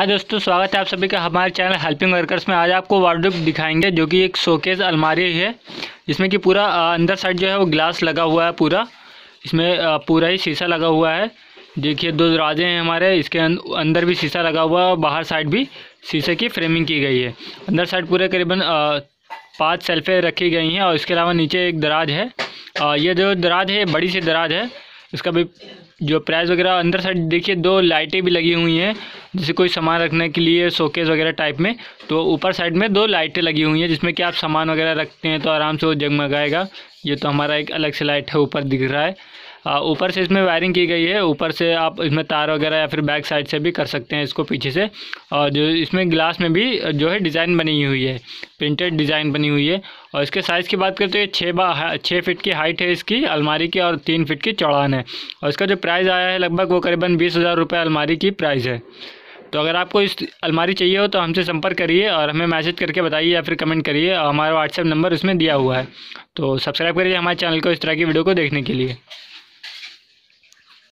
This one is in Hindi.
हाय दोस्तों, स्वागत है आप सभी का हमारे चैनल हेल्पिंग वर्कर्स में। आज आपको वार्डरोब दिखाएँगे, जो कि एक शोकेस अलमारी है, जिसमें कि पूरा अंदर साइड जो है वो ग्लास लगा हुआ है पूरा। इसमें पूरा ही शीशा लगा हुआ है। देखिए, दो दरवाजे हैं हमारे, इसके अं- अंदर भी शीशा लगा हुआ है और बाहर साइड भी शीशे की फ्रेमिंग की गई है। अंदर साइड पूरे करीबन पाँच सेल्फें रखी गई हैं और इसके अलावा नीचे एक दराज है। ये जो दराज है, बड़ी सी दराज है, इसका भी जो प्राइस वगैरह अंदर साइड देखिए दो लाइटें भी लगी हुई हैं, जैसे कोई सामान रखने के लिए शोकेस वगैरह टाइप में तो ऊपर साइड में दो लाइटें लगी हुई हैं, जिसमें कि आप सामान वगैरह रखते हैं तो आराम से वो जगमगाएगा। ये तो हमारा एक अलग से लाइट है, ऊपर दिख रहा है। ऊपर से इसमें वायरिंग की गई है। ऊपर से आप इसमें तार वगैरह या फिर बैक साइड से भी कर सकते हैं इसको पीछे से। और जो इसमें ग्लास में भी जो है डिज़ाइन बनी हुई है। प्रिंटेड डिज़ाइन बनी हुई है। और इसके साइज़ की बात करें तो ये छः बा छः फिट की हाइट है इसकी, अलमारी की और तीन फिट की चौड़ान है। और इसका जो प्राइस आया है लगभग वो करीबन बीस हज़ार रुपये अलमारी की प्राइस है। तो अगर आपको इस अलमारी चाहिए हो तो हमसे संपर्क करिए और हमें मैसेज करके बताइए या फिर कमेंट करिए। हमारा व्हाट्सएप नंबर उसमें दिया हुआ है। तो सब्सक्राइब करिए हमारे चैनल को इस तरह की वीडियो को देखने के लिए।